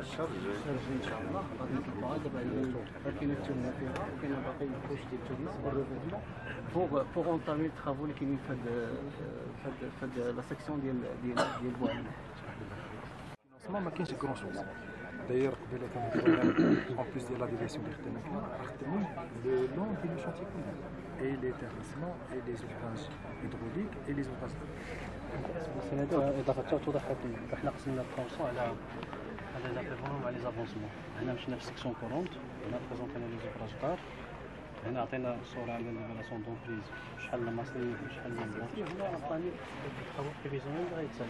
الشهر الجاي الشهر ان شاء الله غادي نطبقها دابا كاينة التمنى فيها كاينة باقي الكوش ديال التورنيس والريفيزمون بوغ بوغ اونتامي الترافو اللي كاينين في هاد في هاد في هاد لا سيكسيون ديال ديال ديال بوعلي الفينونسمون ما كاينش كرون شوز داير قبيله كنهضروا اون بليس ديال لا ديفيسيون اللي خدمنا فيها خدموا لو لون ديال لو شانتي كله اي لي تيراسمون اي حنا قسمنا الكونسون على لي زافونسمون هنا مشينا في سيكسيون كورونت هنا بريزونتينا لي زوفراج دار هنا عطينا صورة على ليفالاسيون دونبريز شحال المصاريف وشحال البلان هنا عطاني التحول بريفيزيونيل غادي يتسالى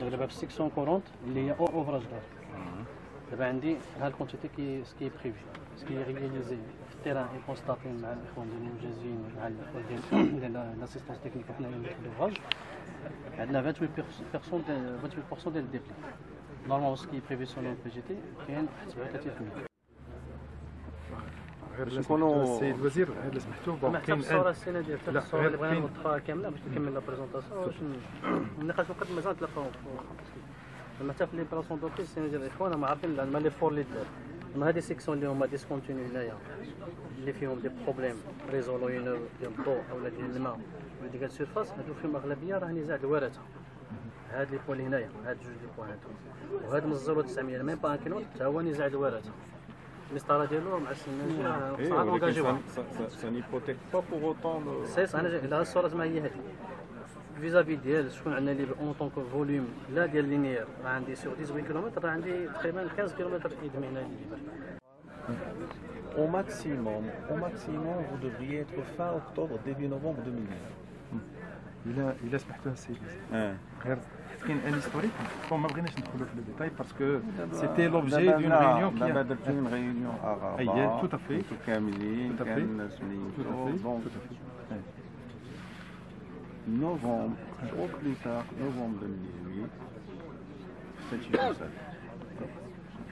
دونك دابا في السيكسيون كورونت اللي هي أو أوفراج دار دابا عندي ها الكونتيتي كي سكي بريفي سكي رياليزي في التيران اي كونستاتي مع الإخوان ديال المجازين مع الإخوان ديال ديال لاسيستونس تكنيك وحنا اللي لوفراج عندنا 28% ديال 28% ديال الديبلي. نورمالمون سكي بريفي سون بي جي تي كاين 37% غير نكونوا- السيد الوزير غير اللي سمحتوا بون كاين الصورة السنة ديال الصورة اللي بغينا نوضحوها كامله باش نكمل لا بريزونطاسيون باش النقاش وقت مازال تلاقاو لما حتى في لي بلاسون دوبريز السنة ديال الاخوان ما عارفين زعما لي فور اللي دار اما هذه سيكسيون اللي هما ديسكونتيني هنايا اللي فيهم دي بروبليم ريزولوين ديال الضوء اولا ديال الماء ولا ديال السيرفاس هادو فيهم اغلبيه راه نزاع الورثه هاد لي بوان اللي هنايا هاد جوج لي بوان هادو. وهاد من الزيرو 900 ميم با كيلو حتى هو نزاع الورثه المسطرة ديالو مع السنة إيه، صعب ça n'hypothèque pas pour autant le- سيس أنا لا الصورة زعما هي هذه فيزافي ديال شكون عندنا اللي اون طونك فوليوم لا ديال لينيير راه عندي سيغ 18 كيلومتر راه عندي تقريبا 15 كيلومتر ادمي هنا Au maximum, au maximum, vous devriez être fin octobre, début novembre 2010. الا إلا سمحتوا السيد آه. غير حيت كاين أن هيستوريك بون ما بغيناش ندخلوا في لو ديتاي باسكو سيتي دابا لوبجي دون ريونيون دابا كي درتي من ريونيون اغابا أييه، tout à fait. كنتو كاملين. كان سميتو دونك. نوفمبر أو بلي تار نوفمبر 2008 هادشي المسائل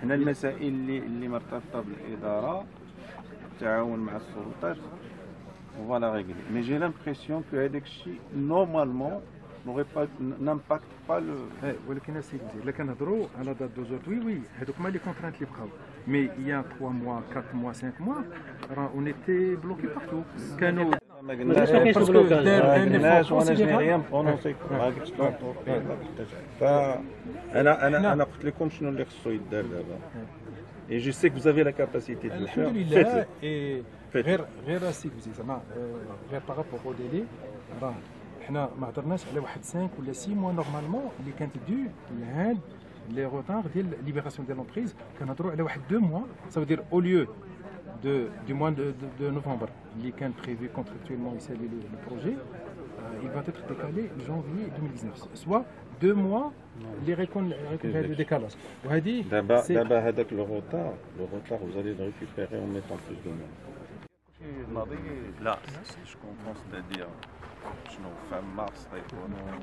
حنا المسائل اللي اللي مرتبطه بالاداره التعاون مع السلطات on va la régler. Mais j'ai l'impression que Edekchi, normalement, n'impacte pas le. à la date d'aujourd'hui, oui, les contraintes Mais il y a 3 mois, 4 mois, 5 mois, on était bloqué partout. Parce que Et je sais que vous avez la capacité de le faire. الحمد Faites-le. لله إيه، Faites. غير غير السيد الوزير زعما آه، غير بارابور او ديلي راه حنا ما هضرناش على واحد 5 ولا 6 موا نورمالمون اللي كانت دو لهاد لي روتار ديال ليبراسيون ديال لونتريز كنهضروا على واحد 2 موا سا دير او ليو de, du mois de, de, de novembre, qui est prévu contractuellement ici le, le projet, euh, il va être décalé janvier 2019, soit deux mois les récon- récon- de décalage. وهذه D'abord, c'est- d'abord, avec le retard, le retard, vous allez le récupérer en mettant plus de monde. الماضي لا شكون كونستادير شنو في مارس غيكونوا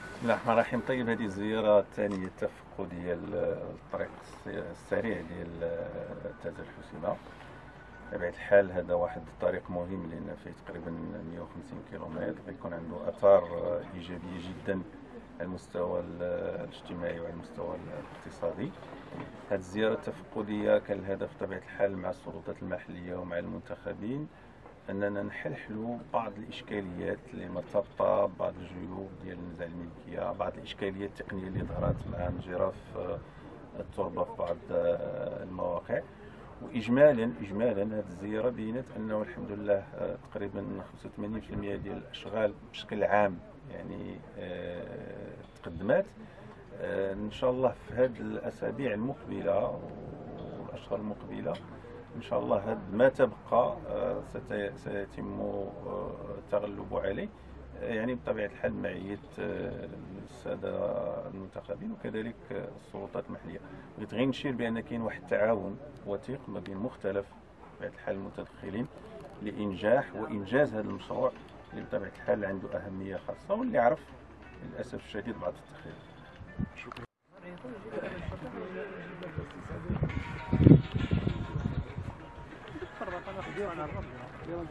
بسم الله الرحمن الرحيم طيب هذه الزيارة الثانية التفقدية للطريق السريع ديال تاز الحسيمة بطبيعة الحال هذا واحد الطريق مهم لأن فيه تقريبا 150 كيلومتر. غيكون عنده آثار إيجابية جدا على المستوى الاجتماعي وعلى المستوى الاقتصادي. هذه الزيارة التفقدية كان الهدف بطبيعة الحال مع السلطات المحلية ومع المنتخبين. أننا نحلحلوا بعض الإشكاليات اللي مرتبطة ببعض الجيوب ديال النزاع الملكية بعض الإشكاليات التقنية اللي ظهرت مع انجراف آه، التربة في بعض آه، المواقع. واجمالا اجمالا هذه الزيارة بينت أنه الحمد لله آه، تقريبا 85% ديال الأشغال بشكل عام يعني تقدمات إن شاء الله في هذه الأسابيع المقبلة والأشهر المقبلة إن شاء الله هاد ما تبقى آه، سيتم آه، التغلب عليه. آه، يعني بطبيعة الحال معية الساده المنتخبين وكذلك السلطات المحلية. بغيت غير نشير بأن كاين واحد التعاون وثيق ما بين مختلف بطبيعة الحال المتدخلين لإنجاح وإنجاز هذا المشروع اللي بطبيعة الحال عنده أهمية خاصة واللي عرف للأسف الشديد بعض التاخير شكرا. Dios,